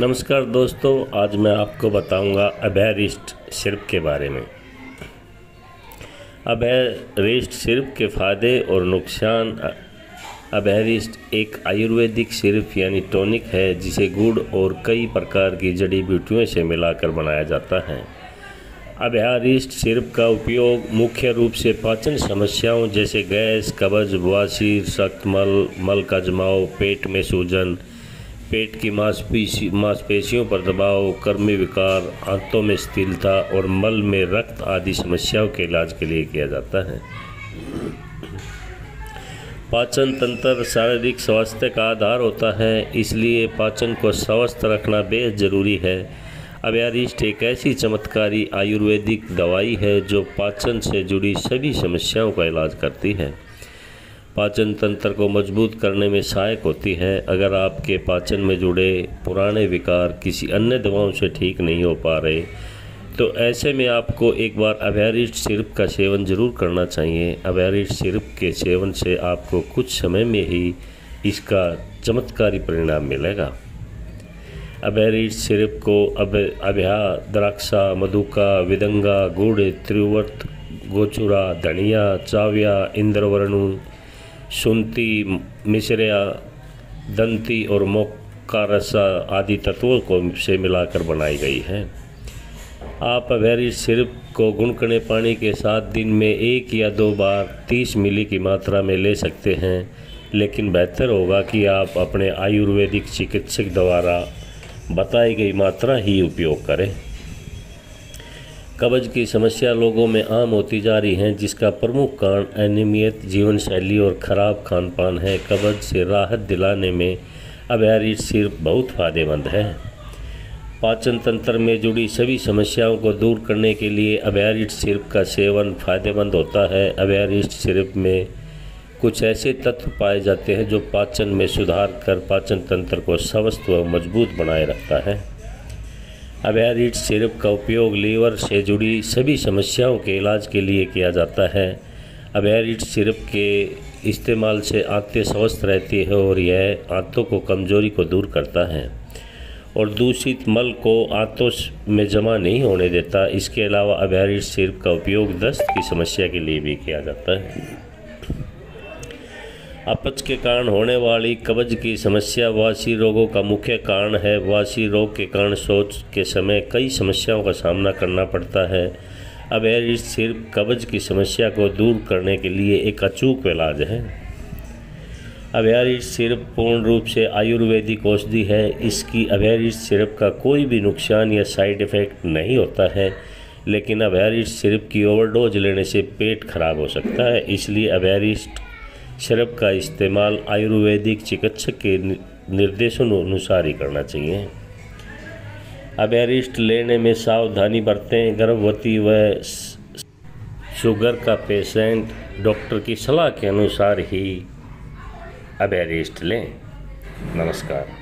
नमस्कार दोस्तों, आज मैं आपको बताऊँगा अभयरिस्ट सिरप के बारे में। अभयरिस्ट सिरप के फ़ायदे और नुकसान अभयरिस्ट एक आयुर्वेदिक सिरप यानी टॉनिक है, जिसे गुड़ और कई प्रकार की जड़ी बूटियों से मिलाकर बनाया जाता है। अभयारिस्ट सिरप का उपयोग मुख्य रूप से पाचन समस्याओं जैसे गैस, कब्ज बवासीर सख्त मल मल का जमाव, पेट में सूजन पेट की मांसपेशी, मांसपेशियों पर दबाव, कर्मी विकार, आंतों में स्थिरता और मल में रक्त आदि समस्याओं के इलाज के लिए किया जाता है। पाचन तंत्र शारीरिक स्वास्थ्य का आधार होता है, इसलिए पाचन को स्वस्थ रखना बेहद ज़रूरी है। अव्यारिस्ट एक ऐसी चमत्कारी आयुर्वेदिक दवाई है जो पाचन से जुड़ी सभी समस्याओं का इलाज करती है। पाचन तंत्र को मज़बूत करने में सहायक होती है। अगर आपके पाचन में जुड़े पुराने विकार किसी अन्य दवाओं से ठीक नहीं हो पा रहे तो ऐसे में आपको एक बार अभ्यारिस्ट सिरप का सेवन ज़रूर करना चाहिए। अभ्यारिस्ट सिरप के सेवन से आपको कुछ समय में ही इसका चमत्कारी परिणाम मिलेगा। अभ्यारिस्ट सिरप को अब अभ्या, द्राक्षा, मधुका, विदंगा, गुड़, त्रिवर्त, गोचुरा, धनिया, चाविया, इंद्रवर्णु सुनती, मिश्रिया, दंती और मोक्का आदि तत्वों को से मिलाकर बनाई गई है। आप अभेरी सिरप को गुनकने पानी के साथ दिन में एक या दो बार 30 मिली की मात्रा में ले सकते हैं, लेकिन बेहतर होगा कि आप अपने आयुर्वेदिक चिकित्सक द्वारा बताई गई मात्रा ही उपयोग करें। कब्ज की समस्या लोगों में आम होती जा रही है, जिसका प्रमुख कारण अनियमित जीवन शैली और ख़राब खान पान है। कब्ज से राहत दिलाने में अभयारिट सिर्फ़ बहुत फ़ायदेमंद है। पाचन तंत्र में जुड़ी सभी समस्याओं को दूर करने के लिए अभयारिट सिरप का सेवन फ़ायदेमंद होता है। अभयारिस्ट सिरप में कुछ ऐसे तत्व पाए जाते हैं जो पाचन में सुधार कर पाचन तंत्र को स्वस्थ व मज़बूत बनाए रखता है। अभयारिट सिरप का उपयोग लीवर से जुड़ी सभी समस्याओं के इलाज के लिए किया जाता है। अभयारिट सिरप के इस्तेमाल से आंतें स्वस्थ रहती है और यह आंतों को कमज़ोरी को दूर करता है और दूषित मल को आंतों में जमा नहीं होने देता। इसके अलावा अभयारिट सिरप का उपयोग दस्त की समस्या के लिए भी किया जाता है। अपच के कारण होने वाली कब्ज की समस्या वासी रोगों का मुख्य कारण है। वासी रोग के कारण सोच के समय कई समस्याओं का सामना करना पड़ता है। अब एरिस सिर्फ़ कब्ज की समस्या को दूर करने के लिए एक अचूक इलाज है। अभयारिस सिरप पूर्ण रूप से आयुर्वेदिक औषधि है। इसकी अभयारिस सिरप का कोई भी नुकसान या साइड इफ़ेक्ट नहीं होता है। लेकिन अभयारिस सिरप की ओवरडोज लेने से पेट खराब हो सकता है। इसलिए अभयारिस्ट शरब का इस्तेमाल आयुर्वेदिक चिकित्सक के निर्देशों अनुसार ही करना चाहिए। अब एरिस्ट लेने में सावधानी बरतें। गर्भवती व शुगर का पेशेंट डॉक्टर की सलाह के अनुसार ही अब एरिस्ट लें। नमस्कार।